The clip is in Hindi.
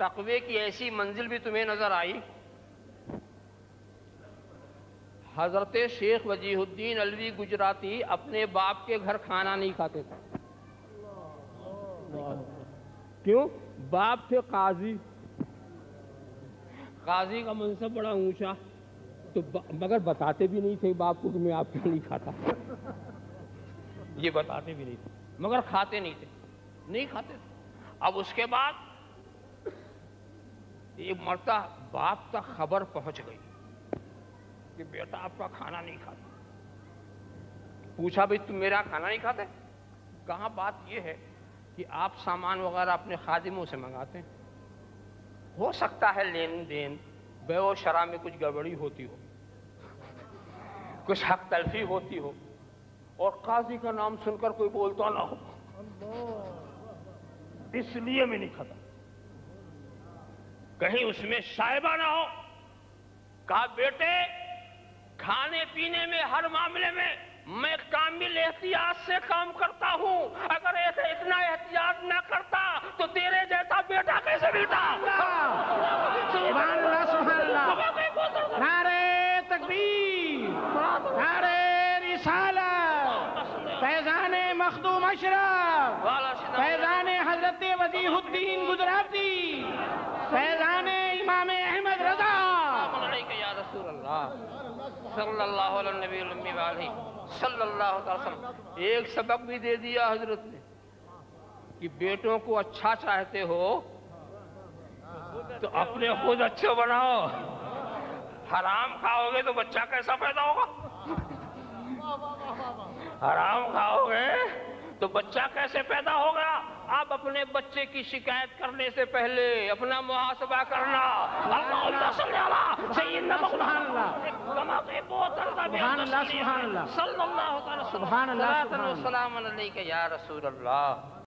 तकवे की ऐसी मंजिल भी तुम्हें नज़र आई? हज़रत शेख वजीहुद्दीन अलवी गुजराती अपने बाप के घर खाना नहीं खाते थे। क्यों? बाप थे काजी। काजी का मनसब बड़ा ऊँचा। तो मगर बताते भी नहीं थे बाप को कि मैं आपके यहाँ नहीं खाता। ये बताते भी नहीं थे। मगर खाते नहीं थे। नहीं खाते थे। अब उसके बाद एक मरता बाप तक खबर पहुँच गई कि बेटा आपका खाना नहीं खाता। पूछा, भाई तुम मेरा खाना नहीं खाते? कहा बात यह है कि आप सामान वगैरह अपने खादिमों से मंगाते हैं। हो सकता है लेन देन बे और शरा में कुछ गड़बड़ी होती हो, कुछ हक तलफी होती हो, और काजी का नाम सुनकर कोई बोलता ना हो। इसलिए मैं नहीं खाता। कहीं उसमें साहिबा ना हो। कहा बेटे खाने पीने में हर मामले में मैं कामिल एहतियात से काम करता हूँ। अगर ऐसे इतना एहतियात ना करता तो तेरे जैसा बेटा कैसे अल्लाह नारे तकबीर नारे रिसालत। फैजान मखदूम अशरफ। फैजान हज़रत वजीहुद्दीन गुजराती। फैजान इमाम अहमद रजा या रसूल अल्लाह एक सबक भी दे दिया हज़रत ने कि बेटों को अच्छा चाहते हो तो अपने खुद अच्छे बनाओ। हराम खाओगे तो बच्चा कैसा पैदा होगा? हराम खाओगे तो बच्चा कैसे पैदा होगा? आप अपने बच्चे की शिकायत करने से पहले अपना मुहासबा करना। सल्लल्लाहु अलैहि वसल्लम। या रसूल अल्लाह।